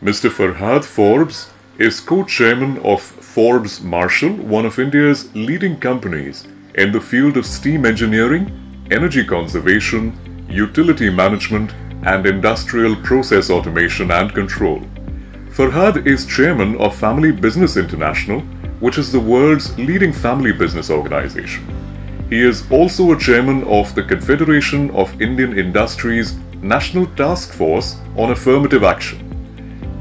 Mr. Farhad Forbes is co-chairman of Forbes Marshall, one of India's leading companies in the field of steam engineering, energy conservation, utility management, and industrial process automation and control. Farhad is chairman of Family Business International, which is the world's leading family business organization. He is also a chairman of the Confederation of Indian Industries National Task Force on Affirmative Action.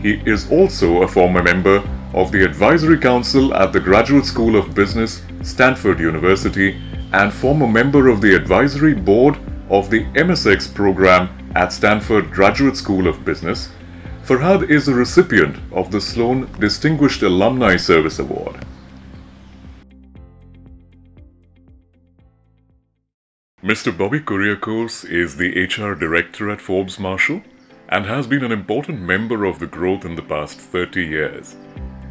He is also a former member of the Advisory Council at the Graduate School of Business, Stanford University, and former member of the Advisory Board of the MSX program at Stanford Graduate School of Business. Farhad is a recipient of the Sloan Distinguished Alumni Service Award. Mr. Bobby Kuriakose is the HR Director at Forbes Marshall and has been an important member of the growth in the past 30 years.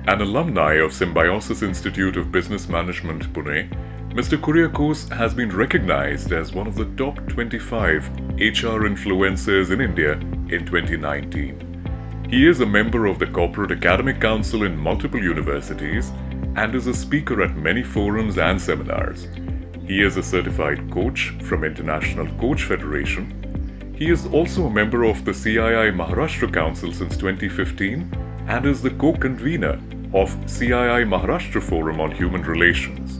An alumni of Symbiosis Institute of Business Management, Pune, Mr. Kuriakose has been recognized as one of the top 25 HR influencers in India in 2019. He is a member of the Corporate Academic Council in multiple universities and is a speaker at many forums and seminars. He is a certified coach from International Coach Federation. He is also a member of the CII Maharashtra Council since 2015 and is the co-convener of CII Maharashtra Forum on Human Relations.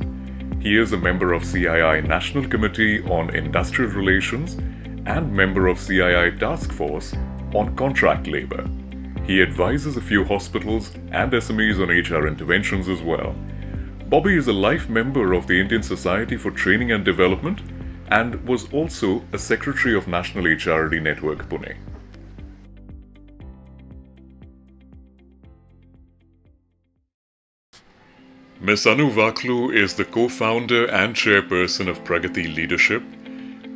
He is a member of CII National Committee on Industrial Relations and member of CII Task Force on Contract Labor. He advises a few hospitals and SMEs on HR interventions as well. Bobby is a life member of the Indian Society for Training and Development and was also a Secretary of National HRD Network Pune. Ms. Anu Wakhlu is the co-founder and chairperson of Pragati Leadership.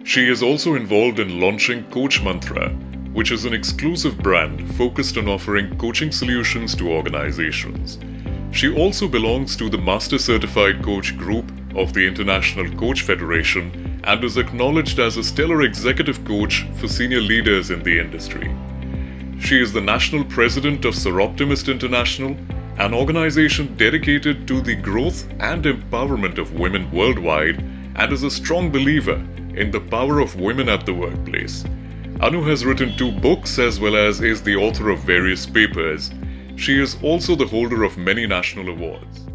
She is also involved in launching Coach Mantra, which is an exclusive brand focused on offering coaching solutions to organizations. She also belongs to the Master Certified Coach Group of the International Coach Federation and is acknowledged as a stellar executive coach for senior leaders in the industry. She is the national president of Soroptimist International, an organization dedicated to the growth and empowerment of women worldwide, and is a strong believer in the power of women at the workplace. Anu has written two books as well as is the author of various papers. She is also the holder of many national awards.